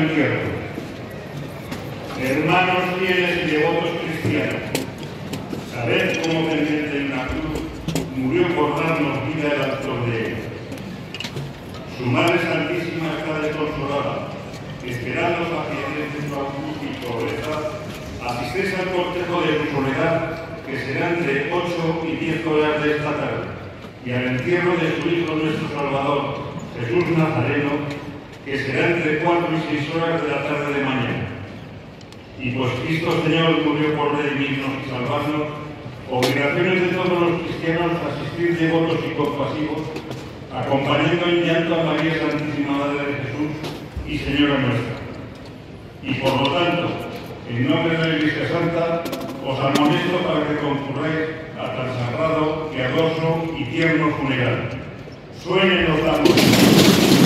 infierno. Hermanos fieles y devotos cristianos, sabed cómo pendiente en una cruz murió por darnos vida el actor de él. Su Madre Santísima está desconsolada, esperando pacientemente su cruz y pobreza, asistéis al cortejo de su soledad, que será entre 8 y 10 horas de esta tarde, y al entierro de su Hijo nuestro Salvador, Jesús Nazareno, que será entre 4 y 6 horas de la tarde de mañana. Y pues Cristo Señor murió por redimirnos y salvarnos, obligaciones de todos los cristianos asistir devotos y compasivos, acompañando en llanto a María Santísima Madre de Jesús y Señora nuestra. Y por lo tanto, en nombre de la Iglesia Santa, os amonesto para que concurráis a tan sagrado, piadoso y tierno funeral. Suenen los tambores.